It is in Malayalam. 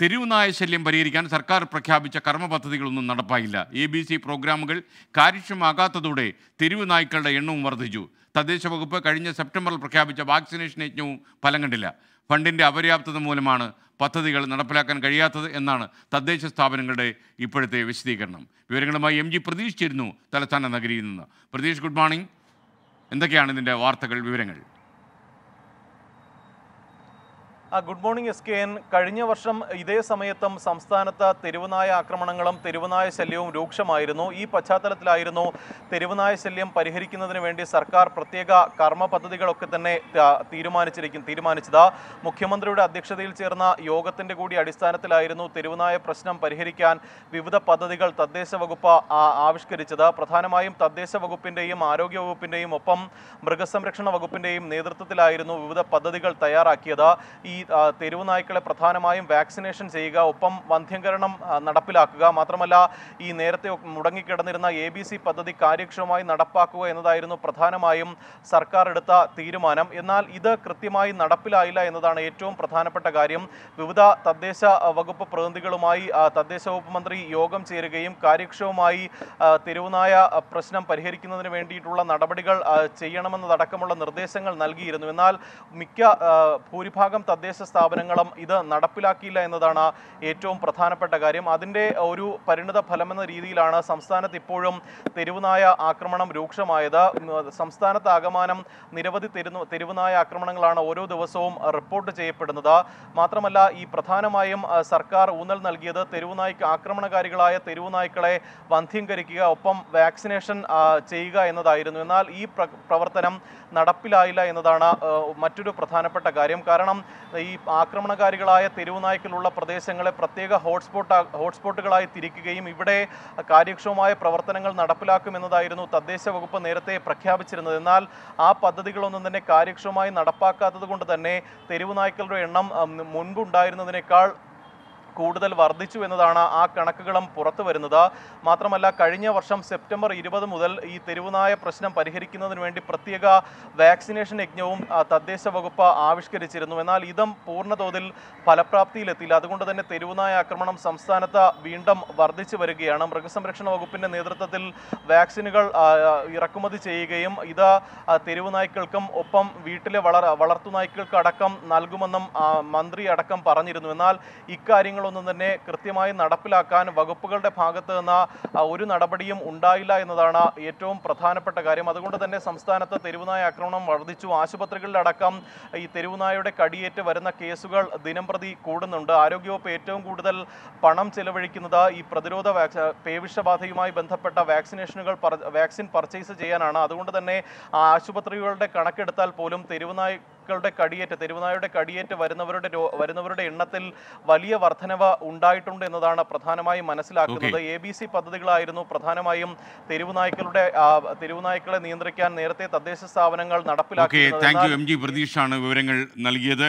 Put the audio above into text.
തെരുവുനായ ശല്യം പരിഹരിക്കാൻ സർക്കാർ പ്രഖ്യാപിച്ച കർമ്മ പദ്ധതികളൊന്നും നടപ്പായില്ല. എ ബി സി പ്രോഗ്രാമുകൾ കാര്യക്ഷമമാകാത്തതോടെ തെരുവ് നായ്ക്കളുടെ എണ്ണവും വർദ്ധിച്ചു. തദ്ദേശ വകുപ്പ് കഴിഞ്ഞ സെപ്റ്റംബറിൽ പ്രഖ്യാപിച്ച വാക്സിനേഷൻ യജ്ഞവും ഫലം കണ്ടില്ല. ഫണ്ടിന്റെ അപര്യാപ്തത മൂലമാണ് പദ്ധതികൾ നടപ്പിലാക്കാൻ കഴിയാത്തത് എന്നാണ് തദ്ദേശ സ്ഥാപനങ്ങളുടെ ഇപ്പോഴത്തെ വിശദീകരണം. വിവരങ്ങളുമായി എം ജി പ്രതീക്ഷിച്ചിരുന്നു ചേരുന്നു തലസ്ഥാന നഗരിയിൽ നിന്ന്. പ്രതീഷ് ഗുഡ് മോർണിംഗ് എന്തൊക്കെയാണ് ഇതിന്റെ വാർത്തകൾ വിവരങ്ങൾ? Good morning S K N. കഴിഞ്ഞ വർഷം ഇതേ സമയത്തും സംസ്ഥാനത്ത് തെരുവുനായ ആക്രമണങ്ങളും തെരുവുനായ ശല്യവും രൂക്ഷമായിരുന്നു. ഈ പശ്ചാത്തലത്തിലായിരുന്നു തെരുവുനായ ശല്യം പരിഹരിക്കുന്നതിന് വേണ്ടി സർക്കാർ പ്രത്യേക കർമ്മ പദ്ധതികളൊക്കെ തന്നെ തീരുമാനിച്ചിരിക്കും തീരുമാനിച്ചത്. മുഖ്യമന്ത്രിയുടെ അധ്യക്ഷതയിൽ ചേർന്ന യോഗത്തിന്റെ കൂടി അടിസ്ഥാനത്തിലായിരുന്നു തെരുവുനായ പ്രശ്നം പരിഹരിക്കാൻ വിവിധ പദ്ധതികൾ തദ്ദേശ വകുപ്പ് ആവിഷ്കരിച്ചത്. പ്രധാനമായും തദ്ദേശ വകുപ്പിന്റെയും ആരോഗ്യ വകുപ്പിന്റെയും ഒപ്പം മൃഗസംരക്ഷണ വകുപ്പിന്റെയും നേതൃത്വത്തിലായിരുന്നു വിവിധ പദ്ധതികൾ തയ്യാറാക്കിയത്. ഈ തെരുവ് നായ്ക്കളെ പ്രധാനമായും വാക്സിനേഷൻ ചെയ്യുക ഒപ്പം വന്ധ്യംകരണം നടപ്പിലാക്കുക. മാത്രമല്ല ഈ നേരത്തെ മുടങ്ങിക്കിടന്നിരുന്ന എ ബി സി പദ്ധതി കാര്യക്ഷമമായി നടപ്പാക്കുക എന്നതായിരുന്നു പ്രധാനമായും സർക്കാർ എടുത്ത തീരുമാനം. എന്നാൽ ഇത് കൃത്യമായി നടപ്പിലായില്ല എന്നതാണ് ഏറ്റവും പ്രധാനപ്പെട്ട കാര്യം. വിവിധ തദ്ദേശ വകുപ്പ് പ്രതിനിധികളുമായി തദ്ദേശ വകുപ്പ് മന്ത്രി യോഗം ചേരുകയും കാര്യക്ഷമമായി തെരുവുനായ പ്രശ്നം പരിഹരിക്കുന്നതിന് വേണ്ടിയിട്ടുള്ള നടപടികൾ ചെയ്യണമെന്നതടക്കമുള്ള നിർദ്ദേശങ്ങൾ നൽകിയിരുന്നു. എന്നാൽ മിക്ക ഭൂരിഭാഗം തദ്ദേശ സ്ഥാപനങ്ങളും ഇത് നടപ്പിലാക്കിയില്ല എന്നതാണ് ഏറ്റവും പ്രധാനപ്പെട്ട കാര്യം. അതിന്റെ ഒരു പരിണിത ഫലമെന്ന രീതിയിലാണ് സംസ്ഥാനത്ത് ഇപ്പോഴും തെരുവുനായ ആക്രമണം രൂക്ഷമായത്. സംസ്ഥാനത്ത് ആകമാനം നിരവധി തെരുന്നു തെരുവുനായ ആക്രമണങ്ങളാണ് ഓരോ ദിവസവും റിപ്പോർട്ട് ചെയ്യപ്പെടുന്നത്. മാത്രമല്ല ഈ പ്രധാനമായും സർക്കാർ ഊന്നൽ നൽകിയത് തെരുവുനായ്ക്ക് ആക്രമണകാരികളായ തെരുവുനായ്ക്കളെ വന്ധ്യംകരിക്കുക ഒപ്പം വാക്സിനേഷൻ ചെയ്യുക എന്നതായിരുന്നു. എന്നാൽ ഈ പ്ര- പ്രവർത്തനം നടപ്പിലായില്ല എന്നതാണ് മറ്റൊരു പ്രധാനപ്പെട്ട കാര്യം. കാരണം ഈ ആക്രമണകാരികളായ തെരുവുനായ്ക്കളുള്ള പ്രദേശങ്ങളെ പ്രത്യേക ഹോട്ട്സ്പോട്ട് ഹോട്ട്സ്പോട്ടുകളായി തിരിക്കുകയും ഇവിടെ കാര്യക്ഷമമായ പ്രവർത്തനങ്ങൾ നടപ്പിലാക്കുമെന്നതായിരുന്നു തദ്ദേശ വകുപ്പ് നേരത്തെ പ്രഖ്യാപിച്ചിരുന്നത്. എന്നാൽ ആ പദ്ധതികളൊന്നും തന്നെ കാര്യക്ഷമമായി നടപ്പാക്കാത്തത് കൊണ്ട് തന്നെ തെരുവുനായ്ക്കളുടെ എണ്ണം മുൻപുണ്ടായിരുന്നതിനേക്കാൾ കൂടുതൽ വർദ്ധിച്ചു എന്നതാണ് ആ കണക്കുകളും പുറത്തു വരുന്നത്. മാത്രമല്ല കഴിഞ്ഞ വർഷം സെപ്റ്റംബർ ഇരുപത് മുതൽ ഈ തെരുവുനായ പ്രശ്നം പരിഹരിക്കുന്നതിന് വേണ്ടി പ്രത്യേക വാക്സിനേഷൻ യജ്ഞവും തദ്ദേശ വകുപ്പ് ആവിഷ്കരിച്ചിരുന്നു. എന്നാൽ ഇതും പൂർണതോതിൽ ഫലപ്രാപ്തിയിലെത്തിയില്ല. അതുകൊണ്ട് തന്നെ തെരുവുനായ ആക്രമണം സംസ്ഥാനത്ത് വീണ്ടും വർദ്ധിച്ചു വരികയാണ്. മൃഗസംരക്ഷണ വകുപ്പിന്റെ നേതൃത്വത്തിൽ വാക്സിനുകൾ ഇറക്കുമതി ചെയ്യുകയും ഇത് തെരുവുനായ്ക്കൾക്കും ഒപ്പം വീട്ടിലെ വളർ വളർത്തുനായ്ക്കൾക്ക് അടക്കം നൽകുമെന്നും മന്ത്രി അടക്കം പറഞ്ഞിരുന്നു. എന്നാൽ ഇക്കാര്യങ്ങളൊന്നും തന്നെ കൃത്യമായി നടപ്പിലാക്കാൻ വകുപ്പുകളുടെ ഭാഗത്ത് നിന്ന് ഒരു നടപടിയും ഉണ്ടായില്ല എന്നതാണ് ഏറ്റവും പ്രധാനപ്പെട്ട കാര്യം. അതുകൊണ്ട് തന്നെ സംസ്ഥാനത്ത് തെരുവുനായ ആക്രമണം വർദ്ധിച്ചു. ആശുപത്രികളിലടക്കം ഈ തെരുവുനായയുടെ കടിയേറ്റ് വരുന്ന കേസുകൾ ദിനംപ്രതി കൂടുന്നുണ്ട്. ആരോഗ്യവകുപ്പ് ഏറ്റവും കൂടുതൽ പണം ചെലവഴിക്കുന്നത് ഈ പ്രതിരോധ വാക്സി പേവിഷബാധയുമായി ബന്ധപ്പെട്ട വാക്സിനേഷനുകൾ വാക്സിൻ പർച്ചേസ് ചെയ്യാനാണ്. അതുകൊണ്ട് തന്നെ ആശുപത്രികളുടെ കണക്കെടുത്താൽ പോലും തെരുവുനായ്ക്കളുടെ കടിയേറ്റ് തെരുവുനായുടെ കടിയേറ്റ് വരുന്നവരുടെ വരുന്നവരുടെ എണ്ണത്തിൽ വലിയ വർധനവ് ഉണ്ടായിട്ടുണ്ട് എന്നതാണ് പ്രധാനമായും മനസ്സിലാക്കുന്നത്. എ ബി സി പദ്ധതികളായിരുന്നു പ്രധാനമായും തെരുവുനായ്ക്കളുടെ തെരുവുനായ്ക്കളെ നിയന്ത്രിക്കാൻ നേരത്തെ തദ്ദേശ സ്ഥാപനങ്ങൾ നടപ്പിലാക്കി നടപ്പിലാക്കിയിരുന്നത്. താങ്ക് യു എന്നാൽ എം ജി പ്രതീഷാണ് വിവരങ്ങൾ നൽകിയത്.